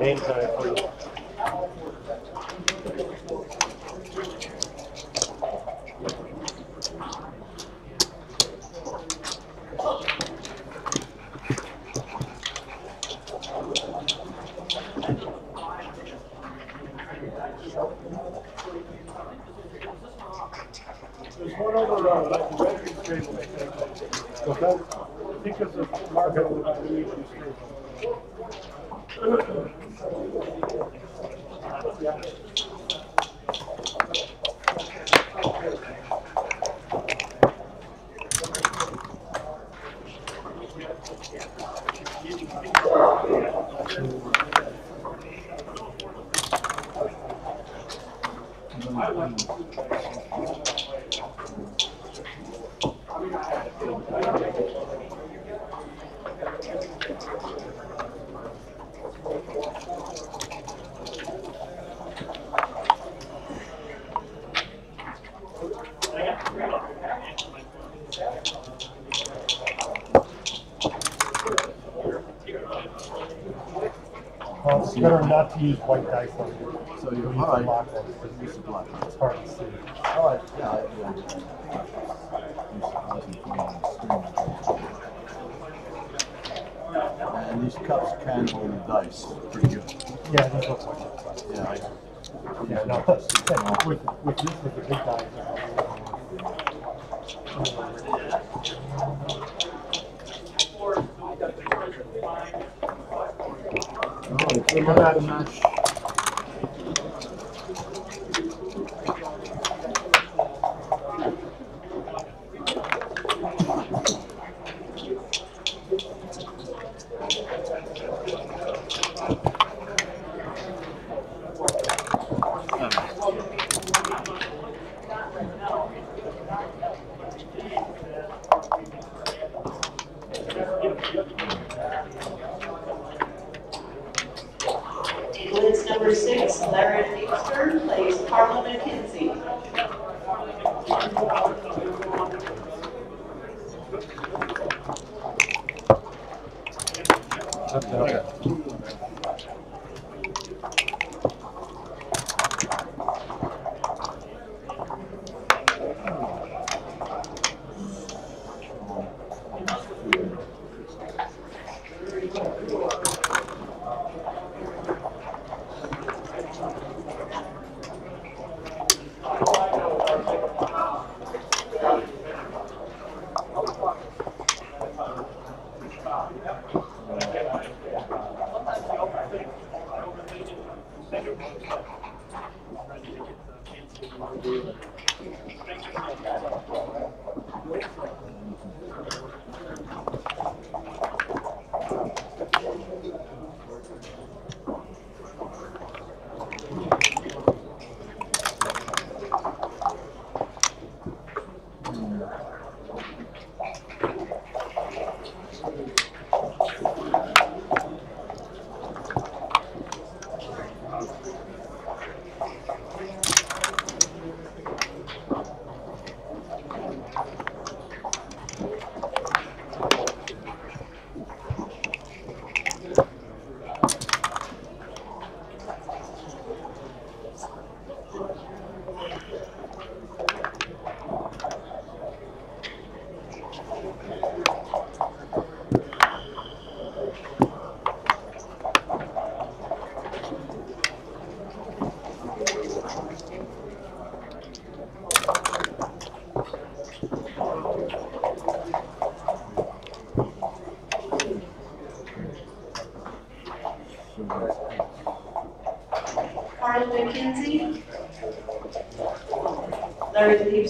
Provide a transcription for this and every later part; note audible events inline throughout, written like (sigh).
Name tag, please. There's one other, uh, like, veterans table, I think. Okay. Because of Margaret, we need to stay. Well, it's use white dice on it. So you're, Use all right. Use the black. It's hard to see. All right, yeah. I- yeah. And these cups can hold the dice pretty good. Yeah, these look like. Yeah, I, Yeah, no, (laughs) with, with this, with the big dice. Uh, um, oh, it's a match.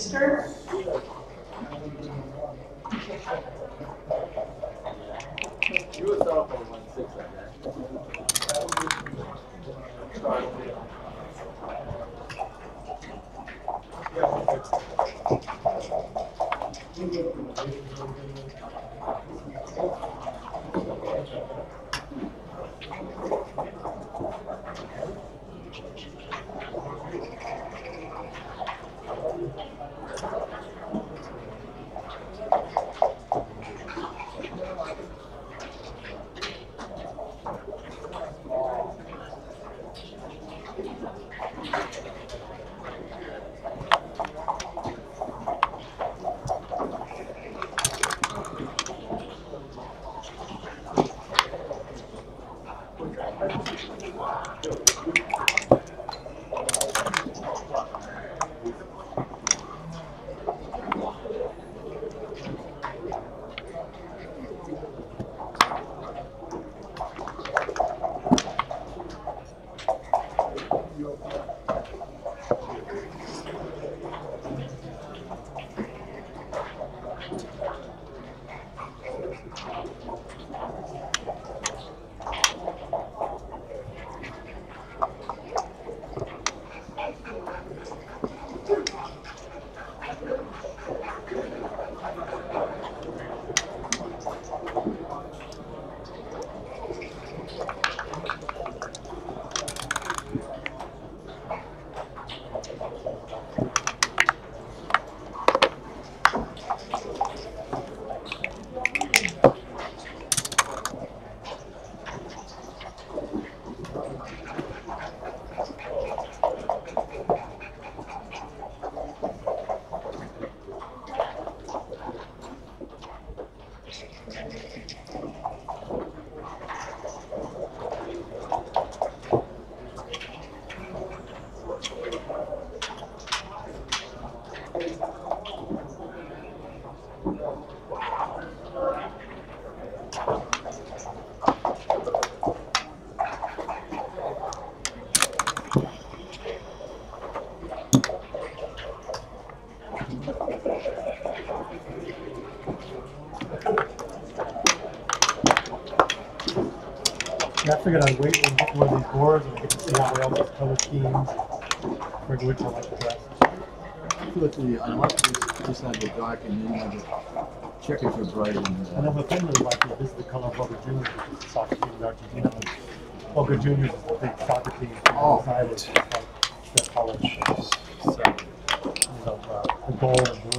Larry figured I'd wait and get one of these boards and I get to see how well these color schemes for which I like the best. I feel like the, I this, just have the dark and then have the checkers are bright and, And then uh, what they really like is this is the color of Boca Juniors, which is the soccer team in Argentina. And Boca Juniors is the big soccer team. Oh. Inside it's like their colors. So, you know, uh, the gold and blue.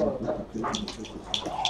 Sağ olun.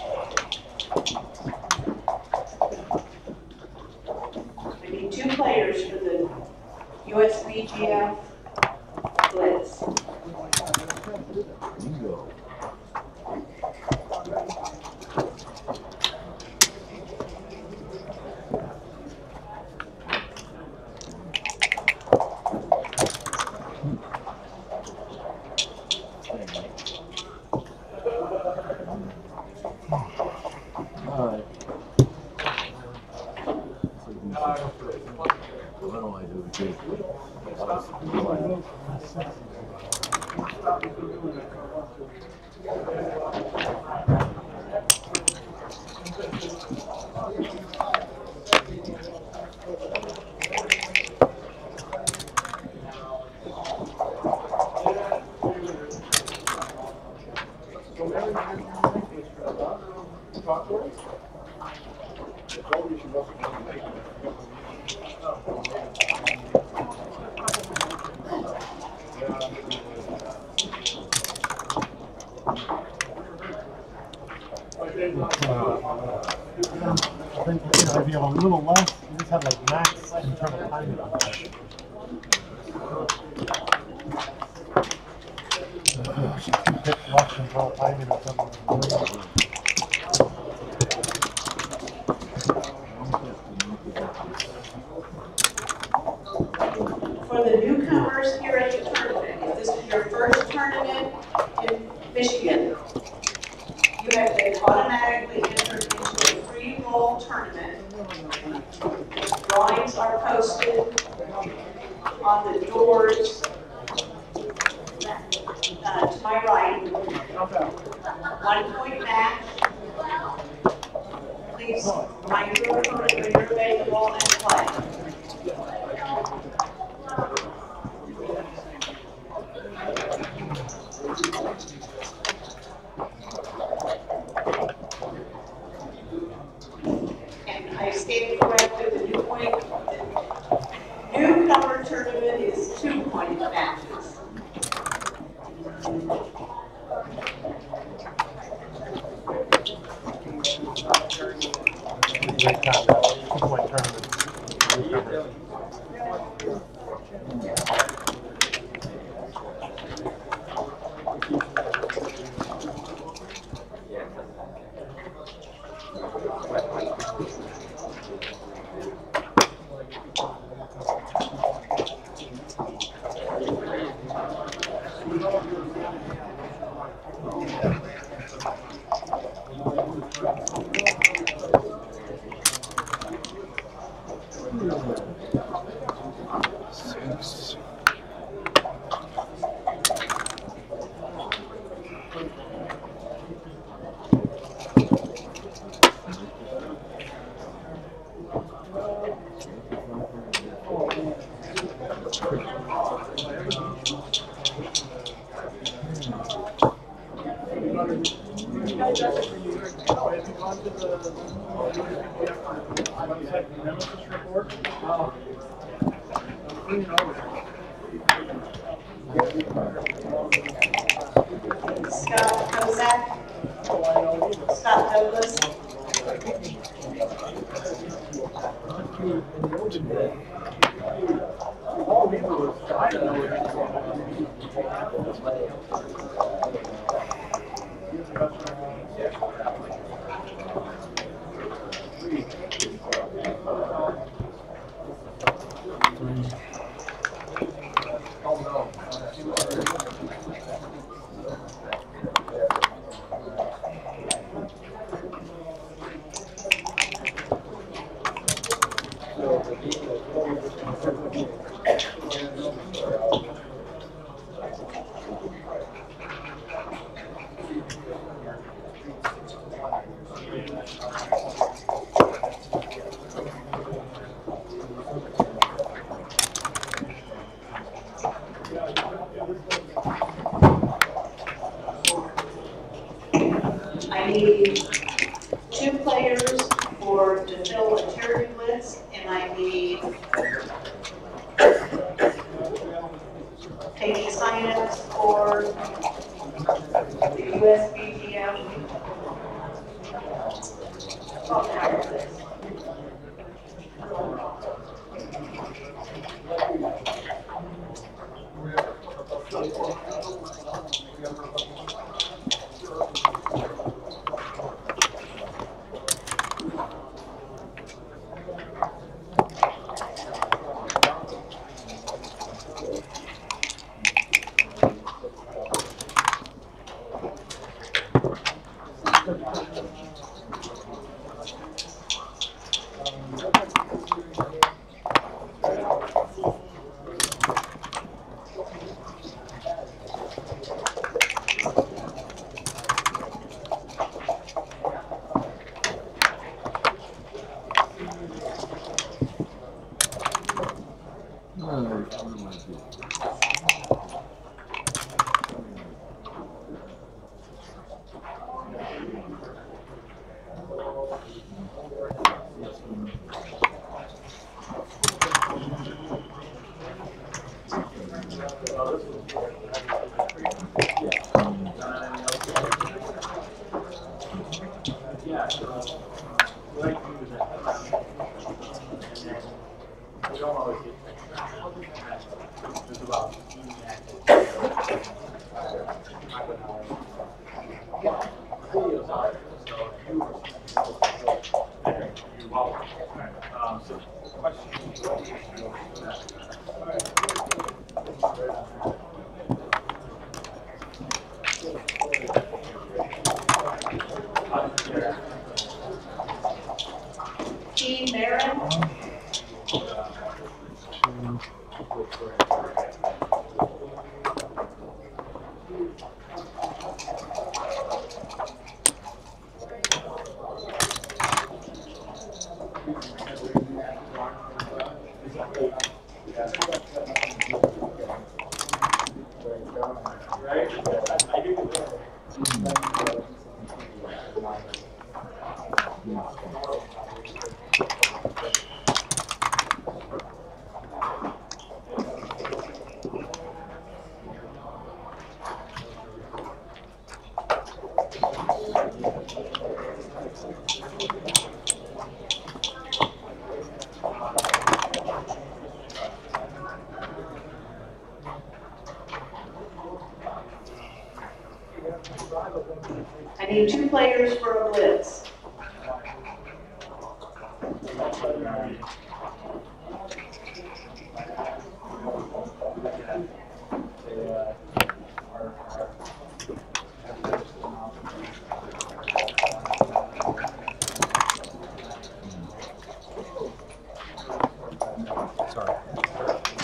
you know, if you have a little less, you just have like max internal try time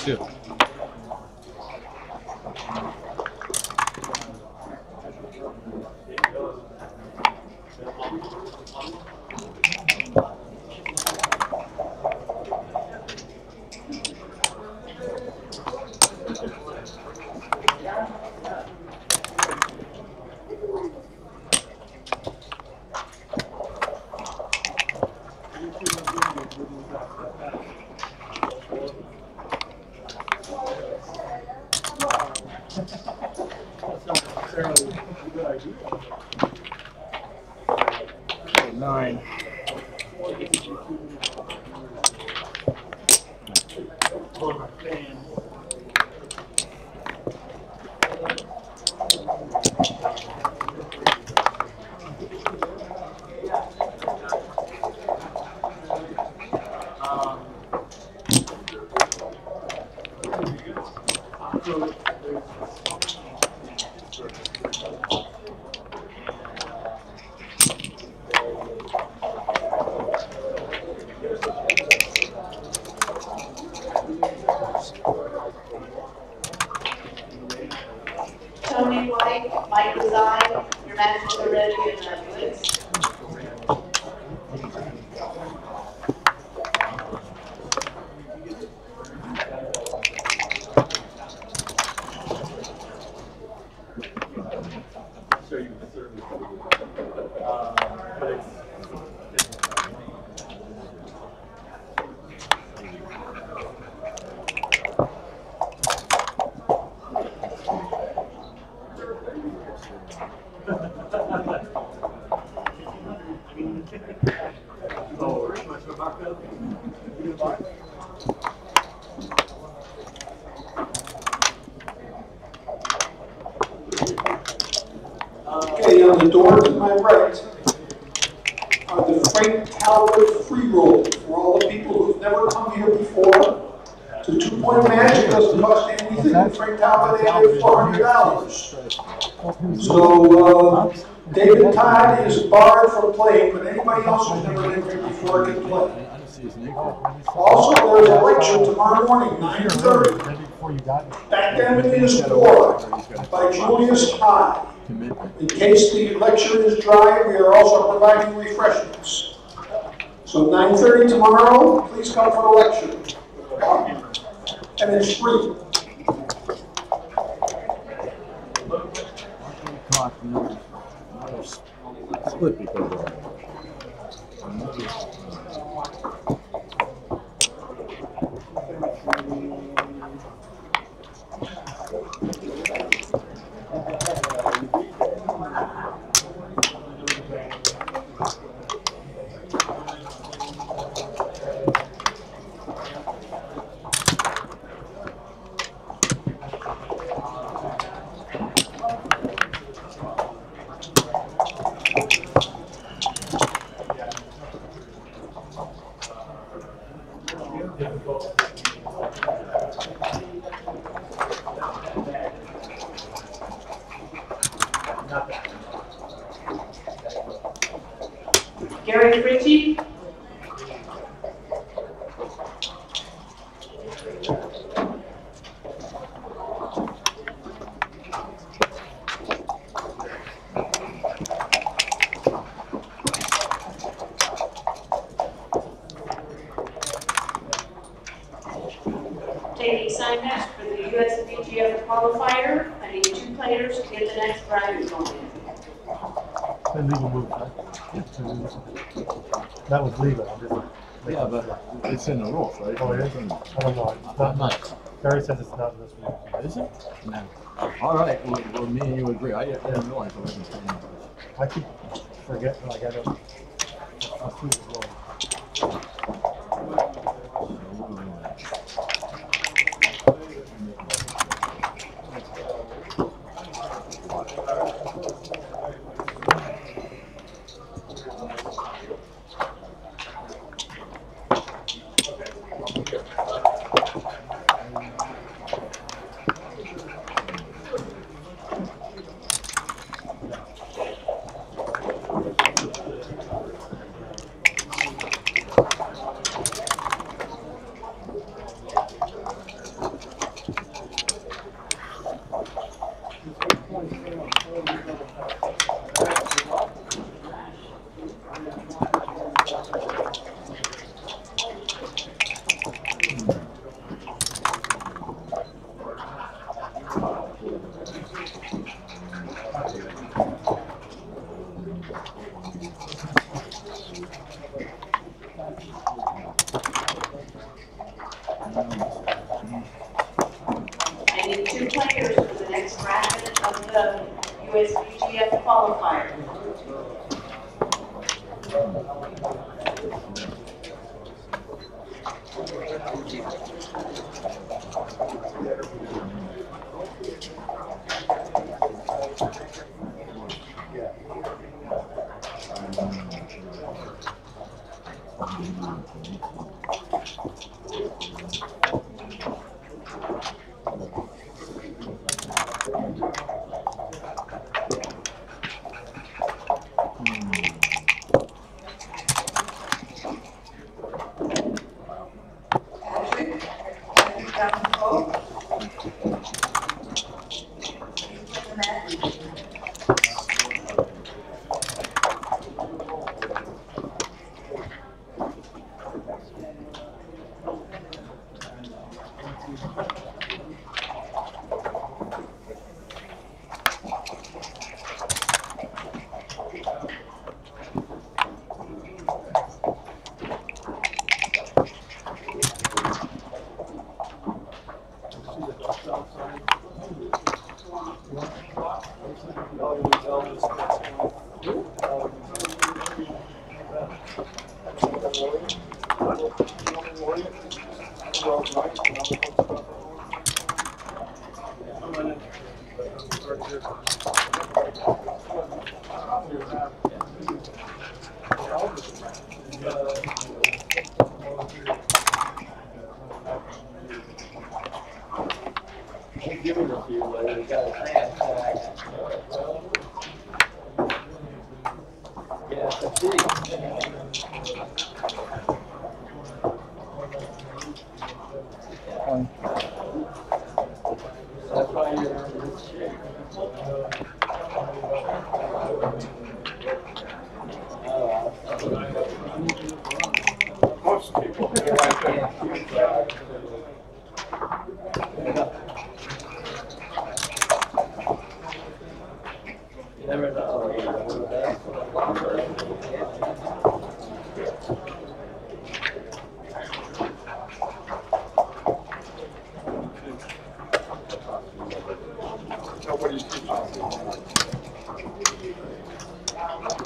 too. Tony White, Mike Design, your manager for Reggie and Netflix. play. Oh. Also, there is a lecture tomorrow morning, 9:30. Back down to by Julius High. In case the lecture is dry, we are also providing refreshments. So 9:30 tomorrow, please come for the lecture. And it's free. Split Taking assignments for the USBGF qualifier, I need two players to get the next round going. Then legal move, right? That was legal, didn't. Yeah, but it's in the rules, right? Oh, it is? Mm. I don't know, it's Not not, much. Barry says it's not in this one. Is it? No. All right, well, well, me and you agree. I didn't realize it wasn't saying that. I keep forgetting, I don't. I see it wrong. Thank you.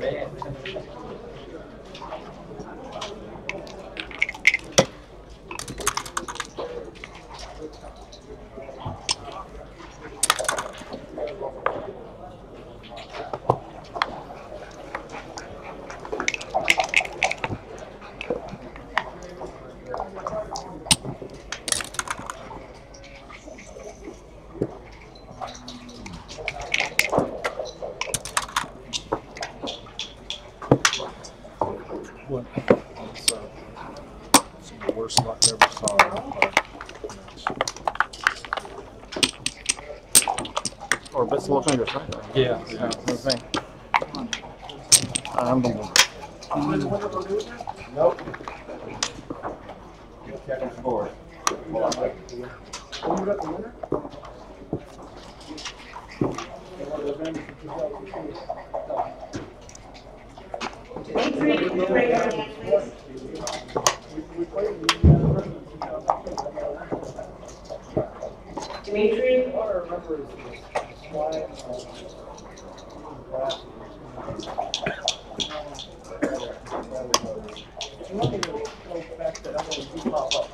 没，不。Back to that one,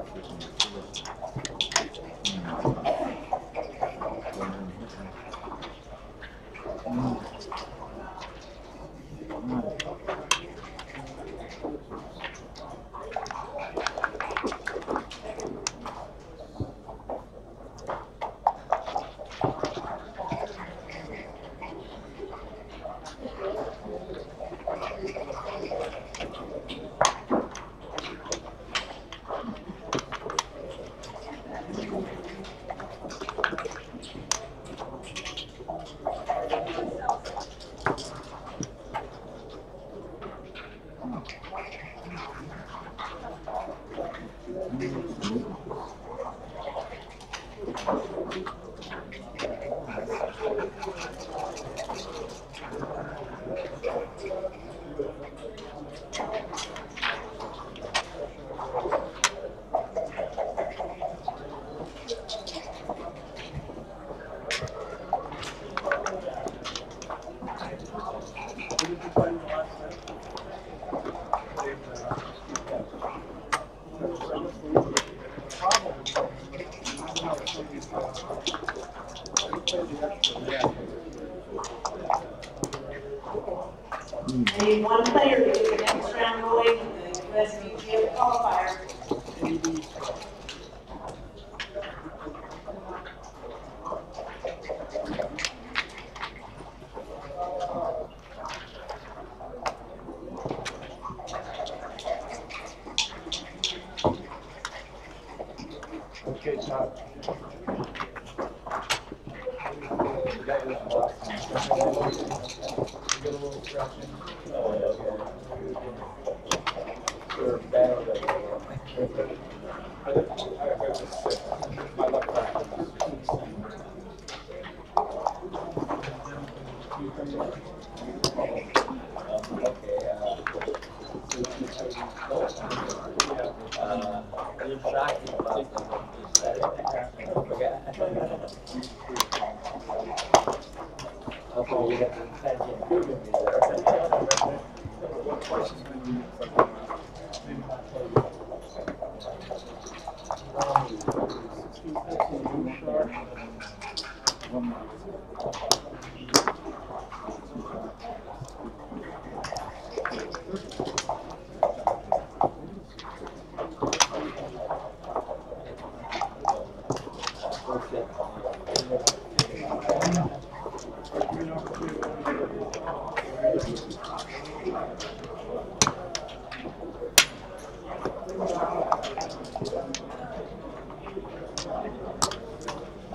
话题，我们。I need one player to get the next round going USBGA qualifier. Okay, Todd.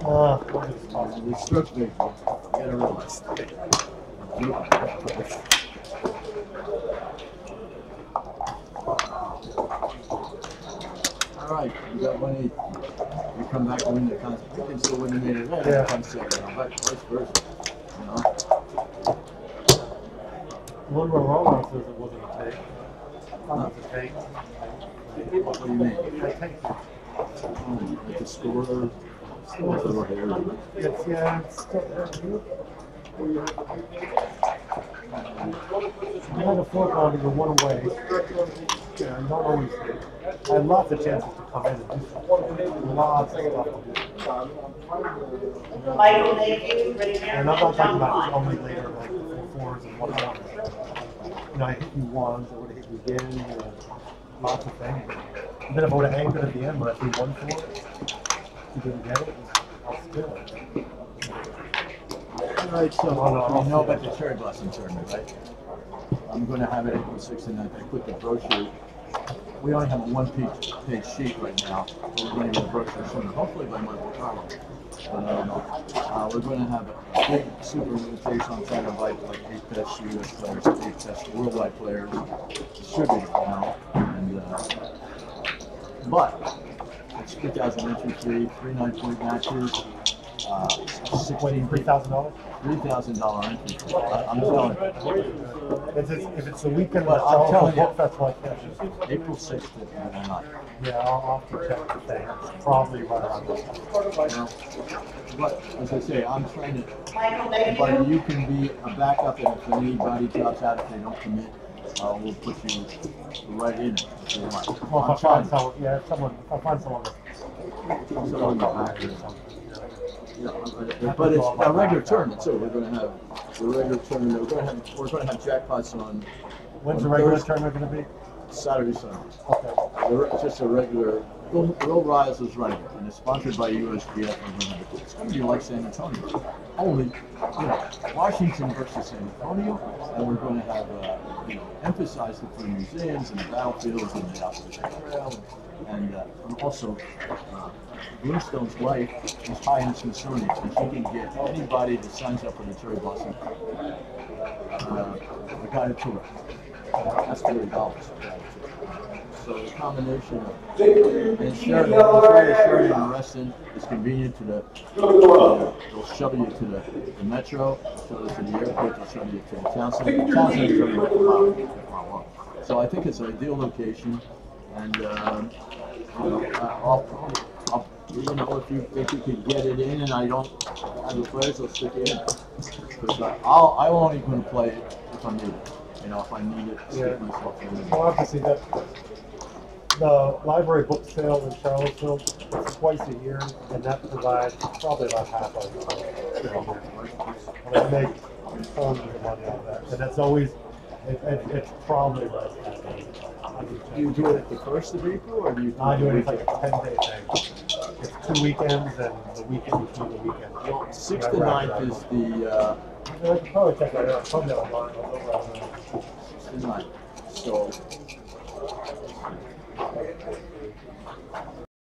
Uh, what is possible? We struck big. You gotta realize. All right, you got one eight. You come back and win the contest. You can still win the main Come second, but vice versa. You know. One more wrong says it wasn't a take. Not a take. What do you mean? I take. Oh, like the scorer. Scorer here. It's, yeah, I had a four pounder go one away. Yeah, not always. I had lots of chances to come in and do something. Lots of stuff. Michael Mayhew, ready now, And I'm not talking John about Klein. only later, like four fours and one one. You know, I hit you once, I would have hit you again, you know, lots of things. And then if I would have anchored at the end, but I threw one four, you didn't get it, I'll still. All right, so Oh, no, you know about the cherry blossom tournament, right? I'm gonna have it 6th and I put the brochure. We only have a one-page page sheet right now. but We're going to get a brochure soon, hopefully by Michael Carlo. Um, uh, we're going to have a big super invitation on trying to invite like eight best U.S. players, eight best worldwide players, distributed, know. And uh, but it's three thousand entry fee, three nine point matches, uh, Waiting sixteen, three thousand dollars? three thousand dollar entry. I- I'm telling you, If it's, if it's the weekend But I'll tell telling you- book festival, I can't just, April sixth to the ninth. yeah, I'll, I'll have to check the thing, It's probably right around this time. But, as I say, I'm trying to, Michael, thank but you. you can be a backup, and if anybody drops out, if they don't commit, uh, we'll put you right in if you want. Well, I'm if I find trying. someone, yeah, if someone, if I find someone that's. Someone back or something. Yeah, but- it's a regular tournament too, we're gonna have, the regular tournament, we're gonna have, we're gonna have jackpots on When's the regular Thursday. tournament gonna be? Saturday, Sunday. Okay. The Just a regular, Will, Will Riles is running it, and it's sponsored by USGF. We're gonna have it. It's gonna be like San Antonio, only, you know, Washington versus San Antonio, and we're gonna have, uh, you know, emphasize the three museums and the battlefields and the Appalachian Trail, and, uh, and also, uh, Bluestone's wife is high in Smithsonian, and she can get anybody that signs up for the Cherry Blossom, uh, a guided tour. That's thirty dollars. So the combination of and Sheraton, Sheraton, Sheraton Reston is convenient to the, uh, they'll shuttle you to the, the metro, shuttle you to the airport, they'll shuttle you to the town center. The town center mile, a mile long. So I think it's an ideal location, and, um, you know, I'll, I'll, you know, if you think you can get it in and I don't have the players, I'll stick it in. Because uh, I- I'll, I'm only gonna play it if I need it, you know, if I need it, stick Yeah. myself in. Well, obviously, that, the library book sale in Charlottesville, it's twice a year, and that provides probably about half of it. I they make tons of money of that, and that's always, it, it, it's probably less than. Do you do it at the first of April, or do you? I do it, like a ten day thing. It's two weekends and the weekend between the weekends. Well, sixth to ninth is the, uh, I could probably check that out, probably online, I'll go around sixth to ninth, so.